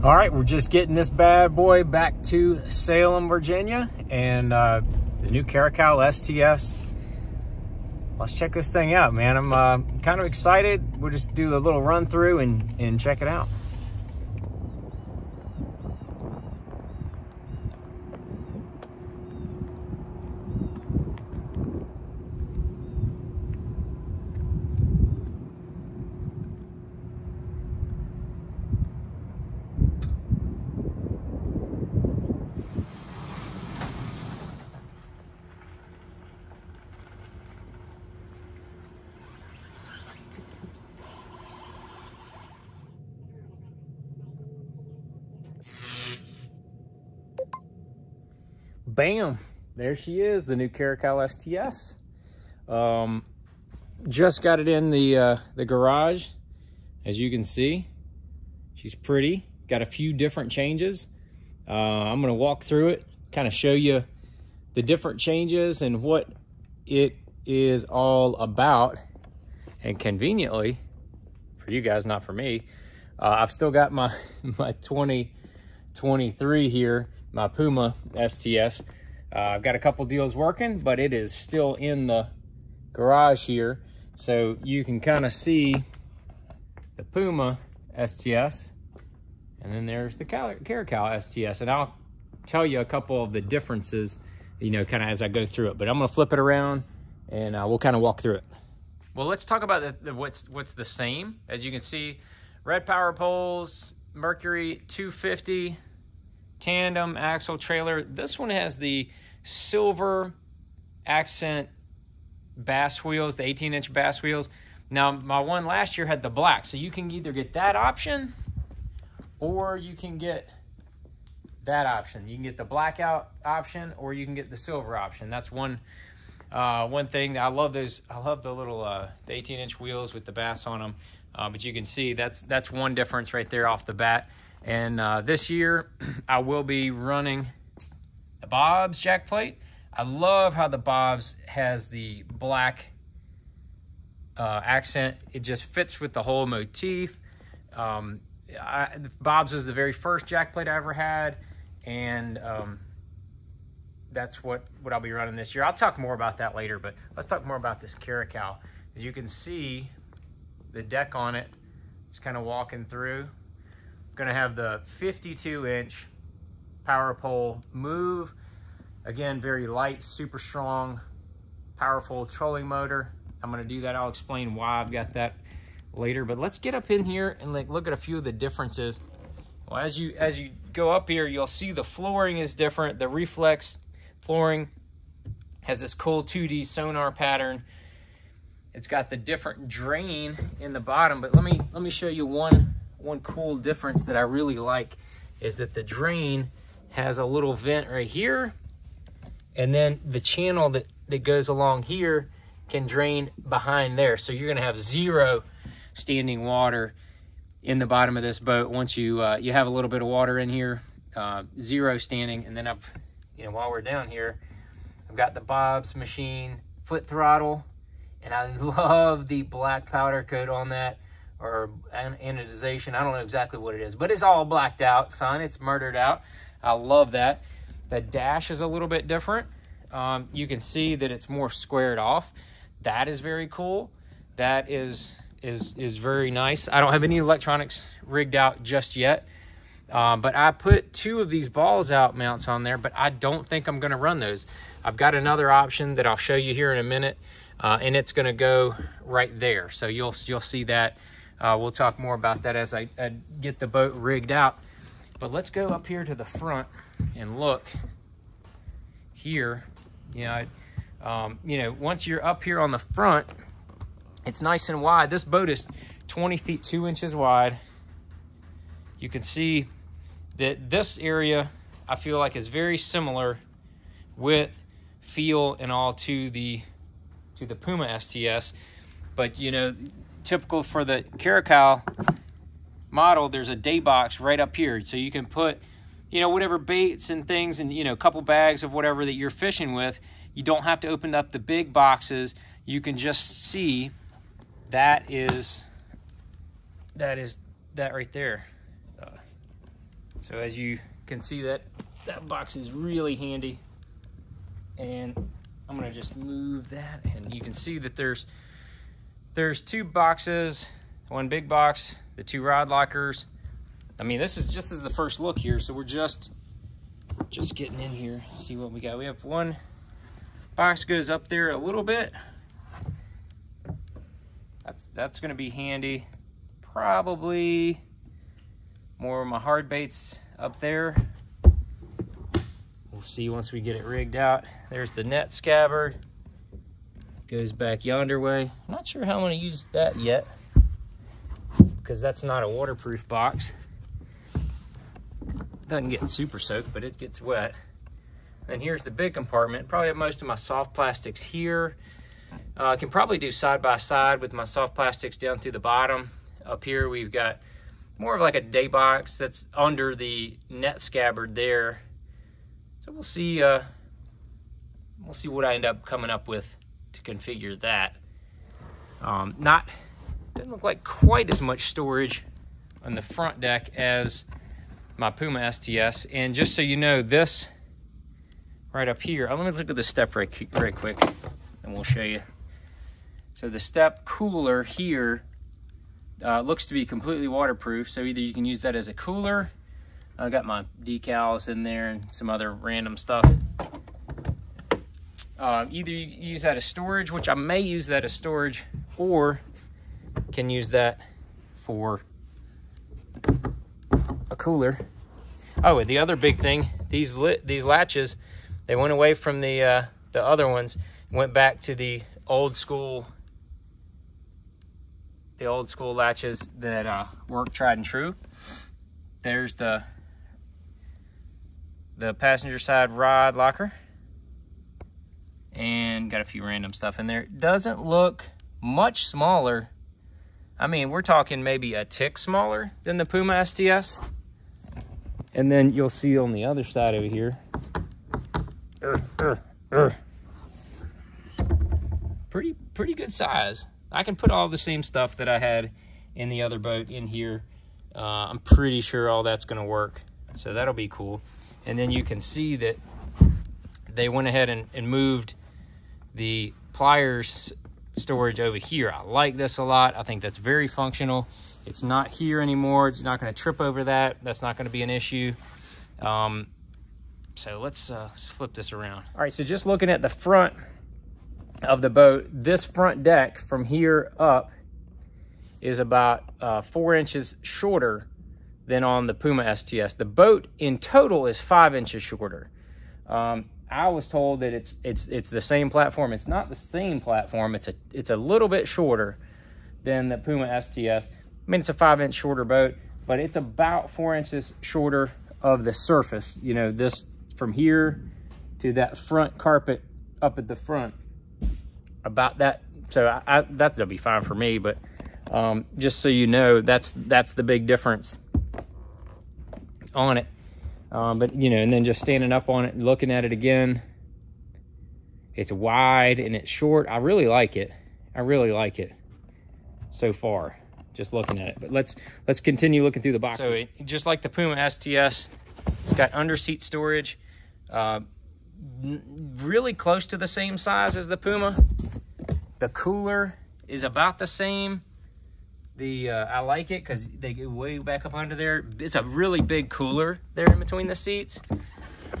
All right, we're just getting this bad boy back to Salem, Virginia, and uh, the new Caracal STS. Let's check this thing out, man. I'm uh, kind of excited. We'll just do a little run through and, and check it out. Bam, there she is, the new Caracal STS. Um, just got it in the, uh, the garage, as you can see. She's pretty, got a few different changes. Uh, I'm gonna walk through it, kind of show you the different changes and what it is all about. And conveniently, for you guys, not for me, uh, I've still got my, my 2023 here my Puma STS. Uh, I've got a couple deals working, but it is still in the garage here. So you can kind of see the Puma STS, and then there's the Caracal STS. And I'll tell you a couple of the differences, you know, kind of as I go through it. But I'm gonna flip it around and uh, we'll kind of walk through it. Well, let's talk about the, the, what's what's the same. As you can see, red power poles, Mercury 250, tandem axle trailer. This one has the silver accent bass wheels, the 18 inch bass wheels. Now, my one last year had the black, so you can either get that option or you can get that option. You can get the blackout option or you can get the silver option. That's one uh, one thing I love those. I love the little uh, the 18 inch wheels with the bass on them. Uh, but you can see that's that's one difference right there off the bat. And uh, this year, I will be running the Bob's jack plate. I love how the Bob's has the black uh, accent. It just fits with the whole motif. Um, I, Bob's was the very first jack plate I ever had, and um, that's what, what I'll be running this year. I'll talk more about that later, but let's talk more about this Caracal. As you can see, the deck on it, just kind of walking through. Gonna have the 52 inch power pole move. Again, very light, super strong, powerful trolling motor. I'm gonna do that. I'll explain why I've got that later. But let's get up in here and like look at a few of the differences. Well, as you as you go up here, you'll see the flooring is different. The reflex flooring has this cool 2D sonar pattern. It's got the different drain in the bottom, but let me let me show you one one cool difference that I really like is that the drain has a little vent right here and then the channel that, that goes along here can drain behind there. So you're gonna have zero standing water in the bottom of this boat once you uh, you have a little bit of water in here, uh, zero standing. And then I've, you know, while we're down here, I've got the Bob's machine foot throttle and I love the black powder coat on that or anodization. I don't know exactly what it is, but it's all blacked out, son. It's murdered out. I love that. The dash is a little bit different. Um, you can see that it's more squared off. That is very cool. That is is is very nice. I don't have any electronics rigged out just yet. Um, but I put two of these Balzout mounts on there, but I don't think I'm going to run those. I've got another option that I'll show you here in a minute, uh, and it's going to go right there. So you'll you'll see that uh, we'll talk more about that as I, I, get the boat rigged out. But let's go up here to the front and look here. You know, um, you know, once you're up here on the front, it's nice and wide. This boat is 20 feet 2 inches wide. You can see that this area I feel like is very similar width, feel, and all to the to the Puma STS. But you know, typical for the Caracal model, there's a day box right up here. So you can put, you know, whatever baits and things and, you know, a couple bags of whatever that you're fishing with. You don't have to open up the big boxes. You can just see that is, that is that right there. Uh, So as you can see that that box is really handy. And I'm gonna just move that and you can see that there's there's two boxes, one big box, the two rod lockers. I mean, this is just as the first look here, so we're just just getting in here, see what we got. We have one box goes up there a little bit. That's that's gonna be handy. Probably more of my hard baits up there. We'll see once we get it rigged out. There's the net scabbard. Goes back yonder way. I'm not sure how I'm gonna use that yet because that's not a waterproof box. Doesn't get super soaked, but it gets wet. Then here's the big compartment. Probably have most of my soft plastics here. Uh, I can probably do side by side with my soft plastics down through the bottom. Up here we've got more of like a day box that's under the net scabbard there. So we'll see uh, we'll see what I end up coming up with to configure that. Um, not doesn't look like quite as much storage on the front deck as my Puma STS. And just so you know, this right up here, oh, let me look at the step right, right quick and we'll show you. So the step cooler here uh, looks to be completely waterproof. So either you can use that as a cooler. I got my decals in there and some other random stuff. Uh, either you use that as storage, which I may use that as storage, or can use that for a cooler. Oh, the other big thing, these these latches, they went away from the uh, the other ones, went back to the old school the old school latches that uh, work tried and true. There's the the passenger side rod locker and got a few random stuff in there. Doesn't look much smaller. I mean, we're talking maybe a tick smaller than the Puma STS. And then you'll see on the other side over here. Pretty, pretty good size. I can put all the same stuff that I had in the other boat in here. Uh, I'm pretty sure all that's going to work. So that'll be cool. And then you can see that they went ahead and, and moved the pliers storage over here. I like this a lot. I think that's very functional. It's not here anymore. It's not going to trip over that. That's not going to be an issue. Um, so let's, uh, let's flip this around. All right, so just looking at the front of the boat, this front deck from here up is about uh, four inches shorter than on the Puma STS. The boat in total is five inches shorter. Um, I was told that it's it's it's the same platform. It's not the same platform. It's a it's a little bit shorter than the Puma STS. I mean, it's a five inch shorter boat, but it's about four inches shorter of the surface. You know, this from here to that front carpet up at the front about that. So I, I, that'll be fine for me, but um, just so you know, that's that's the big difference on it. Um, but you know, and then just standing up on it and looking at it again, it's wide and it's short. I really like it. I really like it so far, just looking at it. But let's let's continue looking through the box. So just like the Puma STS, it's got under seat storage. Uh, really close to the same size as the Puma. The cooler is about the same. The uh, I like it because they get way back up under there. It's a really big cooler there in between the seats.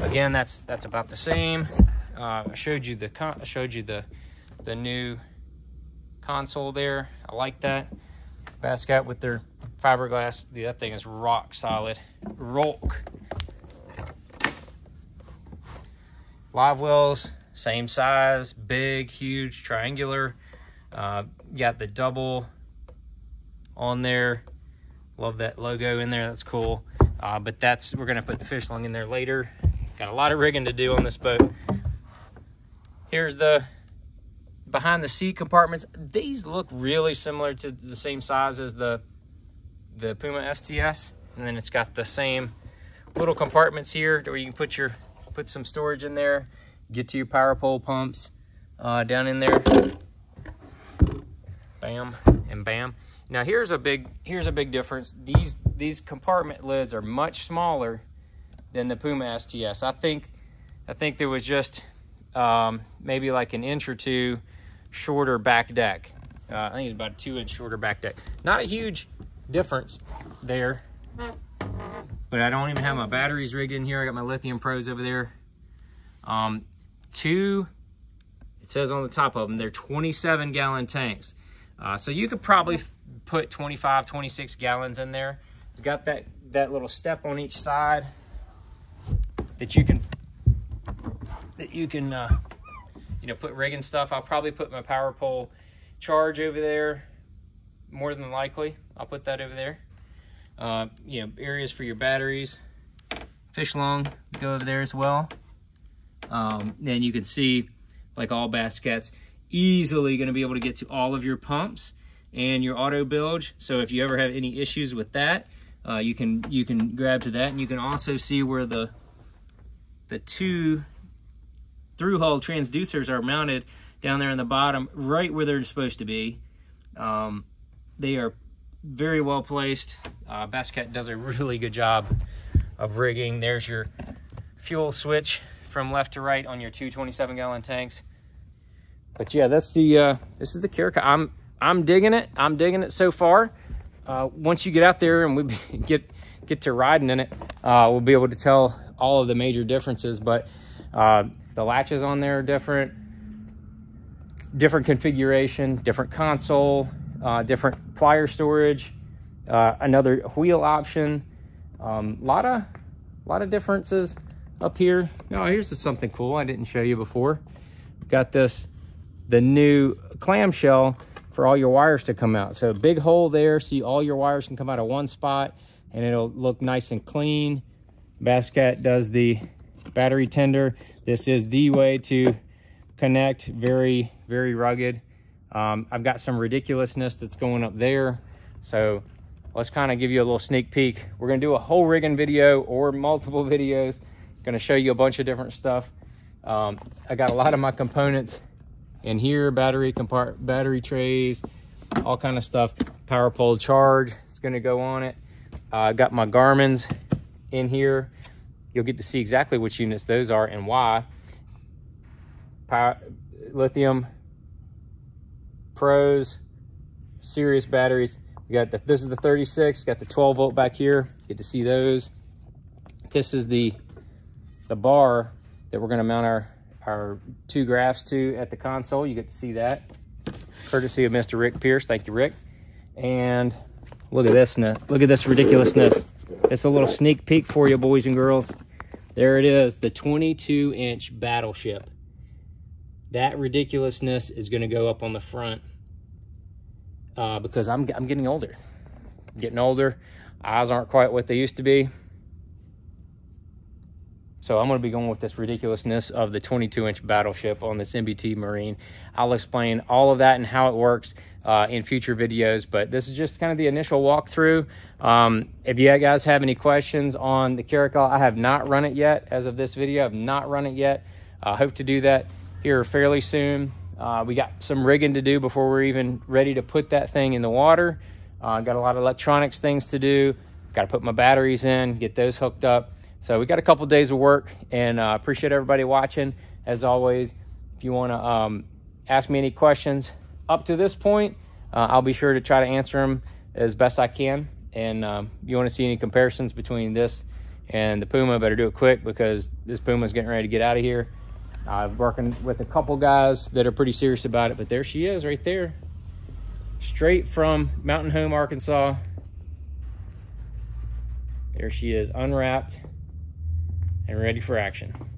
Again, that's that's about the same. Uh, I showed you the I showed you the the new console there. I like that. Bass Cat with their fiberglass. Dude, that thing is rock solid. Rock. Live wells, same size, big, huge, triangular. Uh, got the double on there. Love that logo in there. That's cool. Uh, but that's we're gonna put the fish lung in there later. Got a lot of rigging to do on this boat. Here's the behind the seat compartments. These look really similar to the same size as the the Puma STS. And then it's got the same little compartments here where you can put your put some storage in there, get to your power pole pumps uh, down in there. Bam and bam. Now here's a big here's a big difference. These these compartment lids are much smaller than the Puma STS. I think I think there was just um, maybe like an inch or two shorter back deck. Uh, I think it's about a two inch shorter back deck. Not a huge difference there, but I don't even have my batteries rigged in here. I got my lithium pros over there. Um, two, it says on the top of them, they're 27 gallon tanks. Uh, so you could probably put 25, 26 gallons in there. It's got that, that little step on each side that you can, that you can, uh, you know, put rigging stuff. I'll probably put my power pole charge over there. More than likely, I'll put that over there. Uh, you know, areas for your batteries. Fish lung go over there as well. Um, then you can see, like all Bass Cats, easily going to be able to get to all of your pumps and your auto bilge. So if you ever have any issues with that, uh, you can you can grab to that, and you can also see where the the two through hull transducers are mounted down there in the bottom, right where they're supposed to be. Um, they are very well placed. Uh, Bass Cat does a really good job of rigging. There's your fuel switch from left to right on your two 27 gallon tanks. But yeah, that's the uh, this is the Caracal. I'm I'm digging it. I'm digging it so far. Uh, once you get out there and we get get to riding in it, uh, we'll be able to tell all of the major differences. But uh, the latches on there are different, different configuration, different console, uh, different plier storage, uh, another wheel option. A um, lot of a lot of differences up here. Now here's something cool I didn't show you before. Got this the new clamshell for all your wires to come out. So big hole there, so all your wires can come out of one spot and it'll look nice and clean. Bass Cat does the battery tender. This is the way to connect, very, very rugged. Um, I've got some ridiculousness that's going up there. So let's kind of give you a little sneak peek. We're gonna do a whole rigging video or multiple videos. Gonna show you a bunch of different stuff. Um, I got a lot of my components in here, battery compart battery trays, all kind of stuff. Power pole charge is gonna go on it. Uh, I got my Garmin's in here. You'll get to see exactly which units those are and why. Power, lithium, pros, serious batteries. We got the, this is the 36, got the 12 volt back here. Get to see those. This is the, the bar that we're gonna mount our our two graphs to at the console. You get to see that. Courtesy of Mr. Rick Pierce. Thank you, Rick. And look at this. Look at this ridiculousness. It's a little sneak peek for you, boys and girls. There it is, the 22-inch battleship. That ridiculousness is going to go up on the front uh, because I'm, I'm getting older. getting older. Eyes aren't quite what they used to be. So I'm going to be going with this ridiculousness of the 22 inch battleship on this MBT Marine. I'll explain all of that and how it works uh, in future videos, but this is just kind of the initial walkthrough. Um, if you guys have any questions on the Caracal, I have not run it yet as of this video. I have not run it yet. I uh, hope to do that here fairly soon. Uh, we got some rigging to do before we're even ready to put that thing in the water. Uh, got a lot of electronics things to do. Got to put my batteries in, get those hooked up. So we got a couple days of work and uh, appreciate everybody watching. As always, if you want to um, ask me any questions up to this point, uh, I'll be sure to try to answer them as best I can. And um, if you want to see any comparisons between this and the Puma, better do it quick because this Puma is getting ready to get out of here. I'm working with a couple guys that are pretty serious about it, but there she is right there. Straight from Mountain Home, Arkansas. There she is, unwrapped and ready for action.